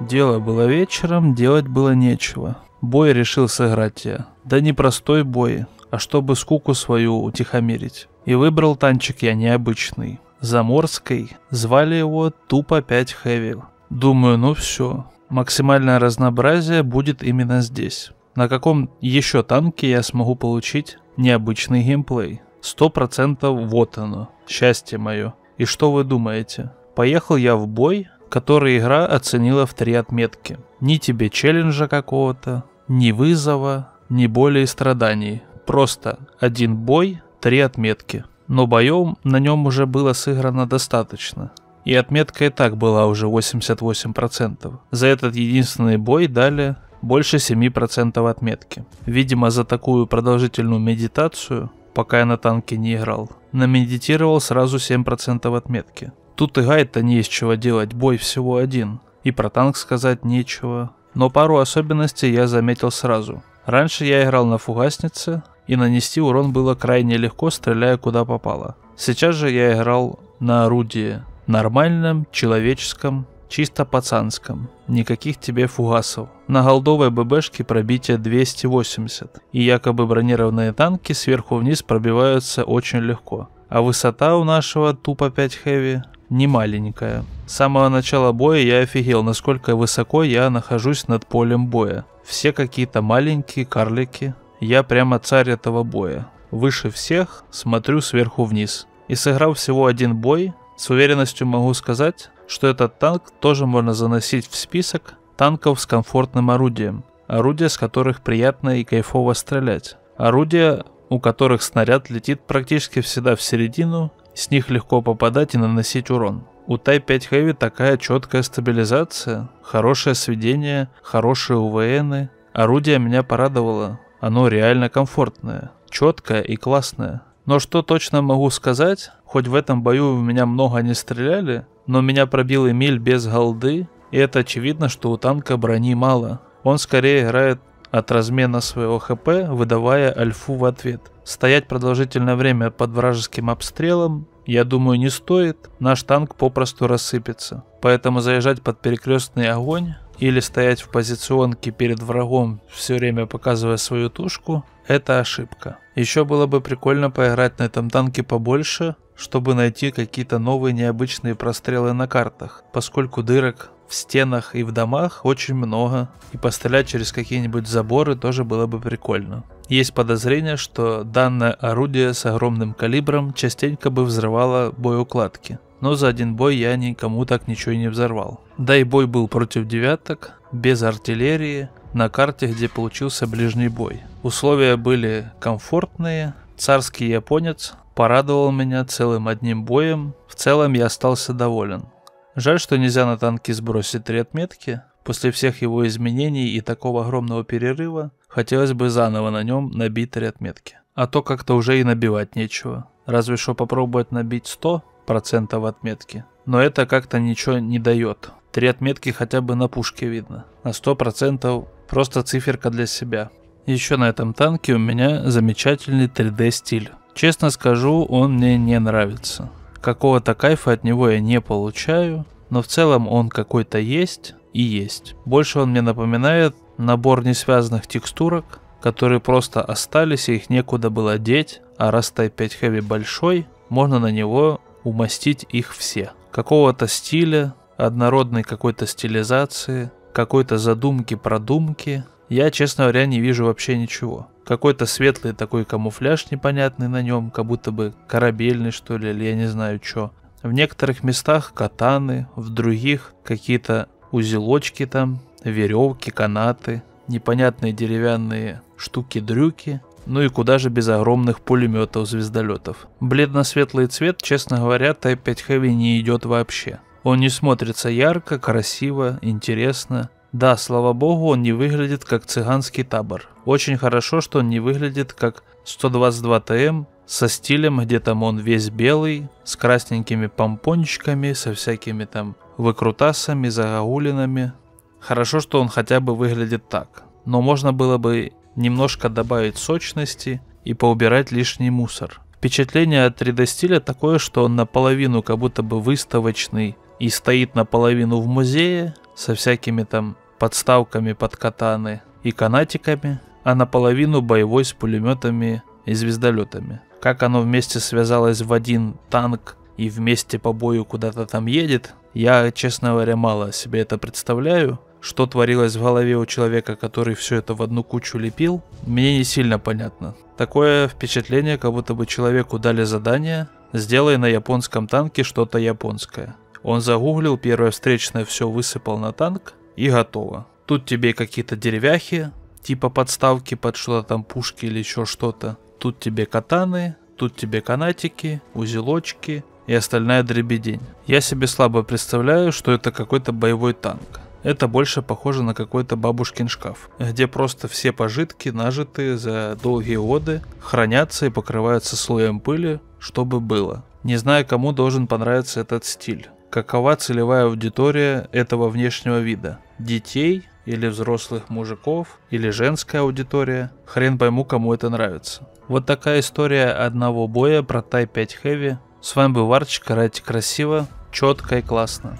Дело было вечером, делать было нечего. Бой решил сыграть я. Да не простой бой, а чтобы скуку свою утихомирить. И выбрал танчик я необычный. Заморской. Звали его тупо 5 Хэви. Думаю, ну все. Максимальное разнообразие будет именно здесь. На каком еще танке я смогу получить необычный геймплей? Сто процентов вот оно. Счастье мое. И что вы думаете? Поехал я в бой, который игра оценила в три отметки. Ни тебе челленджа какого-то, ни вызова, ни боли и страданий. Просто один бой, три отметки. Но боем на нем уже было сыграно достаточно. И отметка и так была уже 88%. За этот единственный бой дали больше 7% отметки. Видимо, за такую продолжительную медитацию, пока я на танке не играл, намедитировал сразу 7% отметки. Тут и гайд-то не из чего делать, бой всего один. И про танк сказать нечего. Но пару особенностей я заметил сразу. Раньше я играл на фугаснице, и нанести урон было крайне легко, стреляя куда попало. Сейчас же я играл на орудии нормальном, человеческом, чисто пацанском. Никаких тебе фугасов. На голдовой ББшке пробитие 280. И якобы бронированные танки сверху вниз пробиваются очень легко. А высота у нашего тупо 5 хэви не маленькая. С самого начала боя я офигел, насколько высоко я нахожусь над полем боя. Все какие-то маленькие карлики. Я прямо царь этого боя. Выше всех смотрю сверху вниз. И сыграв всего один бой, с уверенностью могу сказать, что этот танк тоже можно заносить в список танков с комфортным орудием. Орудия, с которых приятно и кайфово стрелять. Орудия, у которых снаряд летит практически всегда в середину с них легко попадать и наносить урон. У Type 5 Heavy такая четкая стабилизация, хорошее сведение, хорошие УВНы. Орудие меня порадовало. Оно реально комфортное, четкое и классное. Но что точно могу сказать, хоть в этом бою в меня много не стреляли, но меня пробил Эмиль без голды, и это очевидно, что у танка брони мало. Он скорее играет от размена своего ХП, выдавая альфу в ответ. Стоять продолжительное время под вражеским обстрелом, я думаю, не стоит, наш танк попросту рассыпется. Поэтому заезжать под перекрестный огонь или стоять в позиционке перед врагом, все время показывая свою тушку, это ошибка. Еще было бы прикольно поиграть на этом танке побольше, чтобы найти какие-то новые необычные прострелы на картах, поскольку дырок в стенах и в домах очень много, и пострелять через какие-нибудь заборы тоже было бы прикольно. Есть подозрение, что данное орудие с огромным калибром частенько бы взрывало боеукладки. Но за один бой я никому так ничего и не взорвал. Да и бой был против девяток, без артиллерии, на карте, где получился ближний бой. Условия были комфортные, царский японец порадовал меня целым одним боем, в целом я остался доволен. Жаль, что нельзя на танке сбросить три отметки. После всех его изменений и такого огромного перерыва, хотелось бы заново на нем набить три отметки. А то как-то уже и набивать нечего. Разве что попробовать набить 100% отметки. Но это как-то ничего не дает. Три отметки хотя бы на пушке видно. На 100% просто циферка для себя. Еще на этом танке у меня замечательный 3D стиль. Честно скажу, он мне не нравится. Какого-то кайфа от него я не получаю, но в целом он какой-то есть и есть. Больше он мне напоминает набор несвязанных текстурок, которые просто остались и их некуда было деть, а раз Type 5 Heavy большой, можно на него умастить их все. Какого-то стиля, однородной какой-то стилизации, какой-то задумки-продумки, я, честно говоря, не вижу вообще ничего. Какой-то светлый такой камуфляж непонятный на нем, как будто бы корабельный что ли, или я не знаю что. В некоторых местах катаны, в других какие-то узелочки там, веревки, канаты, непонятные деревянные штуки-дрюки. Ну и куда же без огромных пулеметов звездолетов. Бледно-светлый цвет, честно говоря, Type 5 Heavy не идет вообще. Он не смотрится ярко, красиво, интересно. Да, слава богу, он не выглядит как цыганский табор. Очень хорошо, что он не выглядит как 122 ТМ со стилем, где там он весь белый, с красненькими помпончиками, со всякими там выкрутасами, загогулинами. Хорошо, что он хотя бы выглядит так. Но можно было бы немножко добавить сочности и поубирать лишний мусор. Впечатление от 3D стиля такое, что он наполовину как будто бы выставочный и стоит наполовину в музее, со всякими там подставками под катаны и канатиками, а наполовину боевой с пулеметами и звездолетами. Как оно вместе связалось в один танк и вместе по бою куда-то там едет, я, честно говоря, мало себе это представляю. Что творилось в голове у человека, который все это в одну кучу лепил, мне не сильно понятно. Такое впечатление, как будто бы человеку дали задание «Сделай на японском танке что-то японское». Он загуглил, первое встречное все высыпал на танк и готово. Тут тебе какие-то деревяхи, типа подставки под что-то там, пушки или еще что-то. Тут тебе катаны, тут тебе канатики, узелочки и остальная дребедень. Я себе слабо представляю, что это какой-то боевой танк. Это больше похоже на какой-то бабушкин шкаф, где просто все пожитки, нажитые за долгие годы, хранятся и покрываются слоем пыли, чтобы было. Не знаю, кому должен понравиться этот стиль. Какова целевая аудитория этого внешнего вида? Детей или взрослых мужиков, или женская аудитория? Хрен пойму, кому это нравится. Вот такая история одного боя про Type 5 Heavy. С вами был Варчик, карайте красиво, четко и классно.